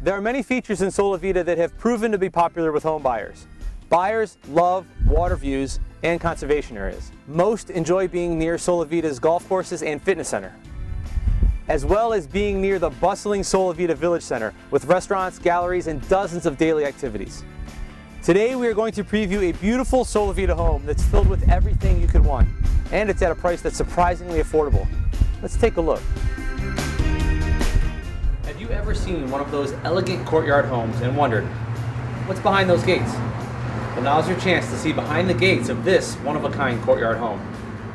There are many features in Solivita that have proven to be popular with home buyers. Buyers love water views and conservation areas. Most enjoy being near Solivita's golf courses and fitness center, as well as being near the bustling Solivita Village Center with restaurants, galleries, and dozens of daily activities. Today we are going to preview a beautiful Solivita home that's filled with everything you could want, and it's at a price that's surprisingly affordable. Let's take a look. You ever seen one of those elegant courtyard homes and wondered, what's behind those gates? Well, now's your chance to see behind the gates of this one-of-a-kind courtyard home.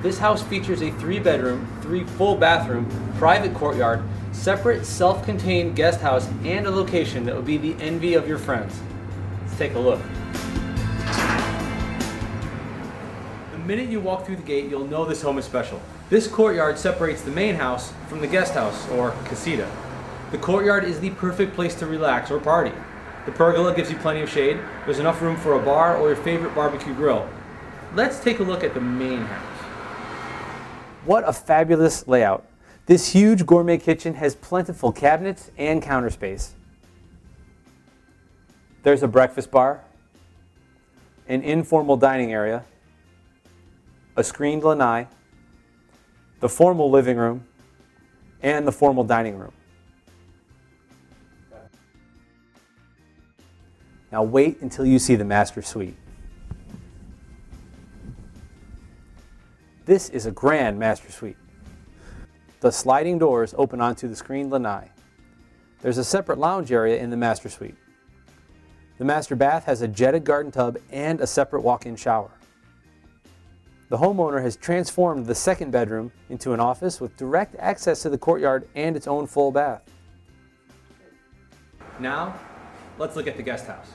This house features a three-bedroom, three full bathroom, private courtyard, separate self-contained guest house, and a location that would be the envy of your friends. Let's take a look. The minute you walk through the gate, you'll know this home is special. This courtyard separates the main house from the guest house, or casita. The courtyard is the perfect place to relax or party. The pergola gives you plenty of shade. There's enough room for a bar or your favorite barbecue grill. Let's take a look at the main house. What a fabulous layout. This huge gourmet kitchen has plentiful cabinets and counter space. There's a breakfast bar, an informal dining area, a screened lanai, the formal living room, and the formal dining room. Now wait until you see the master suite. This is a grand master suite. The sliding doors open onto the screened lanai. There's a separate lounge area in the master suite. The master bath has a jetted garden tub and a separate walk-in shower. The homeowner has transformed the second bedroom into an office with direct access to the courtyard and its own full bath. Now, let's look at the guest house.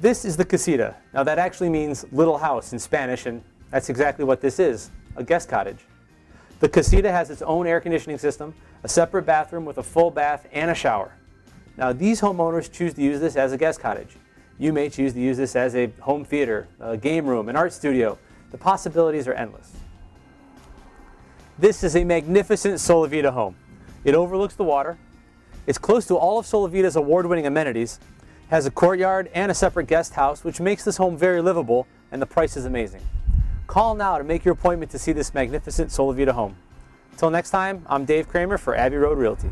This is the casita. Now that actually means little house in Spanish, and that's exactly what this is, a guest cottage. The casita has its own air conditioning system, a separate bathroom with a full bath and a shower. Now these homeowners choose to use this as a guest cottage. You may choose to use this as a home theater, a game room, an art studio. The possibilities are endless. This is a magnificent Solivita home. It overlooks the water. It's close to all of Solivita's award-winning amenities, has a courtyard and a separate guest house, which makes this home very livable, and the price is amazing. Call now to make your appointment to see this magnificent Solivita home. Until next time, I'm Dave Kramer for Abbey Road Realty.